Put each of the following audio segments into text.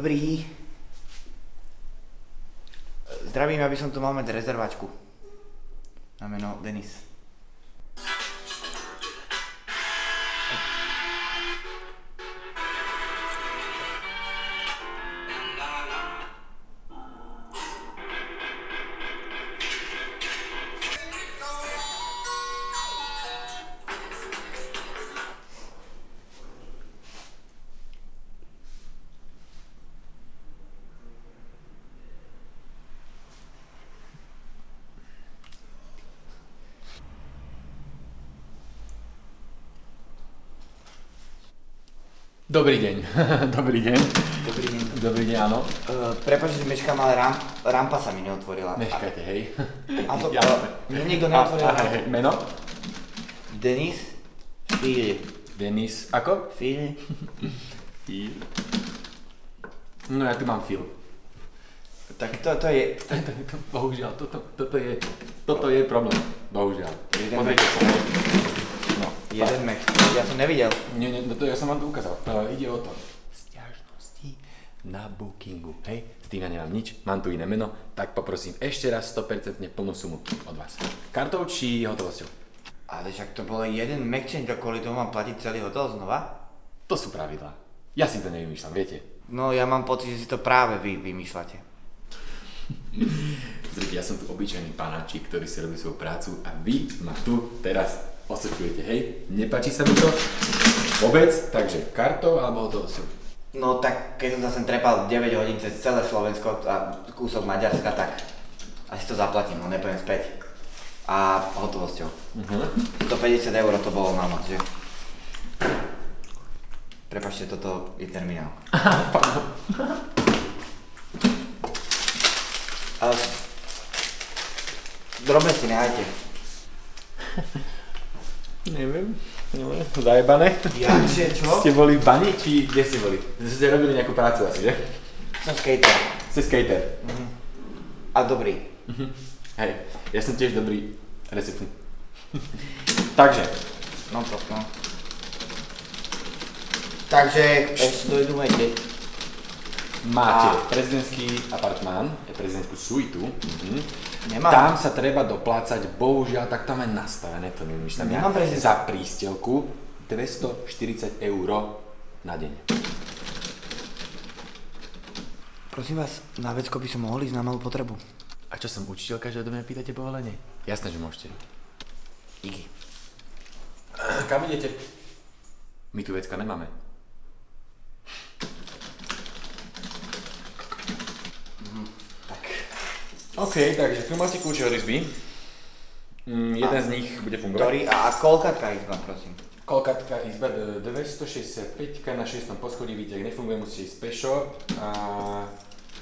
Dobrý. Zdravím, aby som tu mal mať rezervačku. Na meno Denis. Dobrý deň. Dobrý deň. Dobrý deň. Dobrý deň, áno. Uh, Prepač, že meškám, ale ram, rampa sa mi neotvorila. Neškajte, hej. A to, Jasné. uh, mne niekto A, neotvoril. a, hej, hej. Meno? Denis? Filip. Denis. Ako? Filip. Phil. No ja tu mám Phil. Tak to, to je... To, to, bohužiaľ, toto, toto, je, toto je problém. Bohužiaľ. Pozrite sa. Jeden mech. Ja som nevidel. Nie, nie, no to ja som vám to ukázal. Uh, ide o to. Sťažnosti na bookingu. Hej, s tým ja nemám nič, mám tu iné meno, tak poprosím ešte raz 100% plnú sumu od vás. Kartou či hotovosťou? Ale však to bolo jeden mekčen, tak kvôli tomu mám platiť celý hotel znova? To sú pravidlá. Ja si to nevymýšľam, viete? No ja mám pocit, že si to práve vy vymýšľate. Pozrite, ja som tu obyčajný panáčik, ktorý si robí svoju prácu a vy ma tu teraz osvetľujete, hej? Nepáči sa mi to vôbec, takže kartou alebo hotovosťou? No tak keď som sa sem trepal 9 hodín cez celé Slovensko a kúsok Maďarska, tak asi to zaplatím, no nepoviem späť. A hotovosťou. Uh-huh. 150 eur to bolo na noc, že? Prepačte, toto je terminál. Ale... Drobne si nehajte. Neviem, neviem, zajebané. Jakže, čo? Ste boli v bani, či kde ste boli? Ste robili nejakú prácu asi, že? Som skater. Ste skater. A dobrý. Hej, ja som tiež dobrý receptný. Takže, No to, no. Takže, ešte dojdumajte. máte A- prezidentský apartmán, prezidentskú suitu. Mhm. Nemám. Tam sa treba doplácať, bohužiaľ, tak tam je nastavené, to nevymýšľam ja. Nemám prezident- Za prístelku 240 eur na deň. Prosím vás, na vecko by som mohol ísť na malú potrebu. A čo som učiteľka, že do mňa pýtate povolenie? Jasné, že môžete. Díky. Kam idete? My tu vecka nemáme. OK, takže tu máte kľúče od izby. Mm, jeden z nich bude fungovať. Ktorý, a, a koľkatka izba, prosím. Kolkatka izba d- 265 na 6. poschodí, výťah nefunguje, musíte ísť pešo a...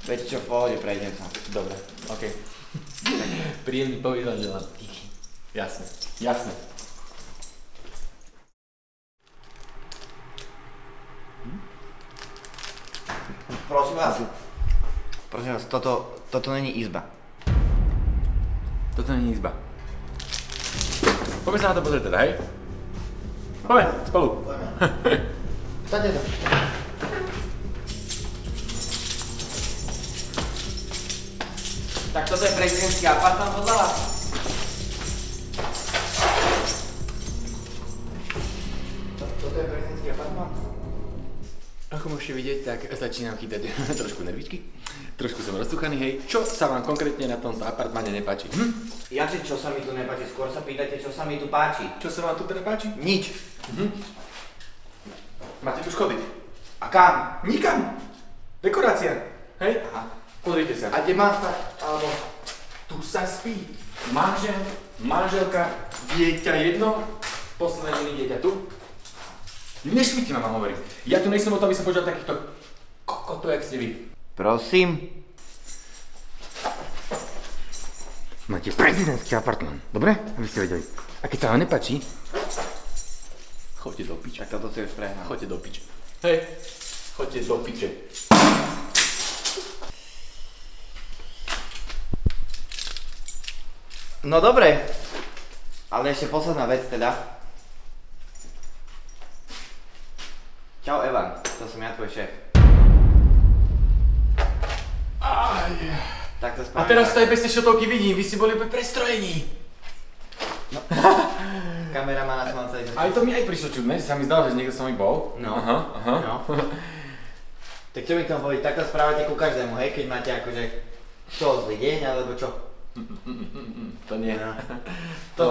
Viete čo, v pohode, prejdem sa. Dobre, OK. Príjemný povídať želám. Jasné, jasné. Prosím vás. Prosím vás, toto, toto není izba. Toto není izba. Poďme sa na to pozrieť teda, hej? Poďme, spolu. Staňte to. Tak toto je prezidentský apartmán podľa vás? To- Toto je prezidentský apartmán? Ako môžete vidieť, tak začínam chytať trošku nervičky. Trošku som roztuchaný, hej. Čo sa vám konkrétne na tomto apartmáne nepáči? Hm? Jaže, čo sa mi tu nepáči? Skôr sa pýtajte, čo sa mi tu páči. Čo sa vám tu teda páči? Nič. Máte tu schody. A kam? Nikam. Dekorácia. Hej? Aha. Pozrite sa. A kde mám spať? Alebo... tu sa spí. Manžel, manželka, dieťa jedno, posledné dieťa tu. Nešvíti ma, vám hovorím. Ja tu nejsem o to, aby som počul takýchto kokotov, jak ste vy. Prosím? Máte prezidentský apartmán, dobre? Aby ste vedeli. A keď sa vám nepáči, Choďte do piče. tak toto si už prehnám. Choďte do piče. Hej, choďte do piče. No dobre. Ale ešte posledná vec teda. Čau Evan, to som ja tvoj šéf. Aj. Tak to A spravím. teraz tak. to aj bez tej šotovky vidím, vy ste boli úplne prestrojení. Kameramana som vám celý Aj to mi aj prišlo čudné, že sa mi zdalo, že niekto s vami bol. No. Aha, aha. No. Tak čo mi k tomu povedať, takto správate ku každému, hej, keď máte akože čo, zlý deň, alebo čo? To nie. No. To...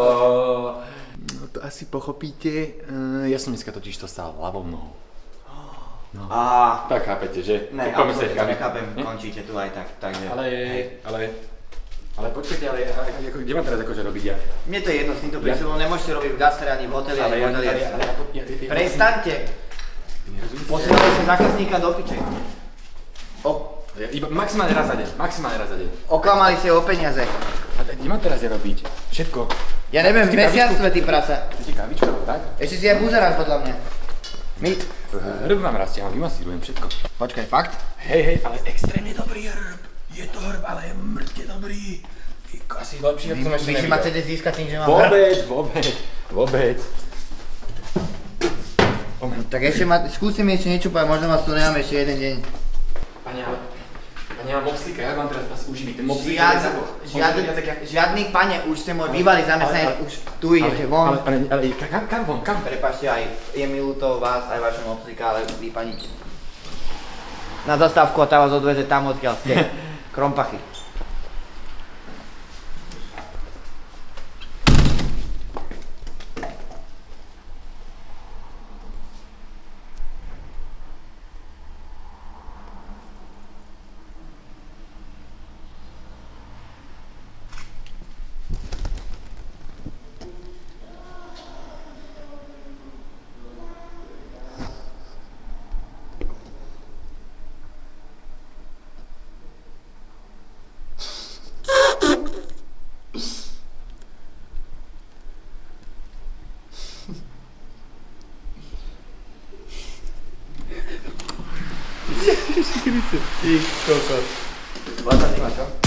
No to asi pochopíte. Eh, Ja som dneska totiž to stál ľavou nohou. A Tak chápete, že? ne, absolútne kam- nechápem, Hm? končíte tu aj tak, takže. Ale, hej. ale, ale počkajte, ale ale ako, kde mám teraz akože robiť ja? Mne to je jedno s týmto Ja- prísľubom, nemôžete robiť v gastre ani v hoteli, Ale ani v ja, hoteli. ja, ja, ja, Prestaňte, posielate sa zákazníka do piče. O, Ja, iba maximálne raz za deň, maximálne raz za deň. oklamali ste o peniaze. A kde mám teraz ja robiť? Šefko, Ja neviem, Chcete mesiarstve ty praca. chcete kávičku, tak? Ešte si aj buzerák podľa mňa. My... Hrb vám rastie, ale vymasírujem všetko. Počkaj, fakt? Hej, hej, ale extrémne dobrý hrb. Je to hrb, ale je mŕte dobrý. Ty asi lepší Vy, som ešte vy si nevidel. ma chcete získať tým, že mám hrb? Vôbec, vôbec, vôbec. Tak ešte ma, skúste mi ešte niečo povedať, možno vás tu nemám ešte jeden deň. Pane, ale... Pane, ja mám mopslíka, ja mám teraz asi uživý. Ten mopslík Žiad, je žiadny, pane, už ste môj bývalý zamestnanec, už tu idete von. Ale, ale, ale, ka- kam, kam von, kam? Prepašte aj, je mi ľúto vás, aj vašom obslíka, ale vy pani... Na zastávku a tá vás odveze tam, odkiaľ ste. Krompachy. るじゃ。いい、そう。渡しましょう。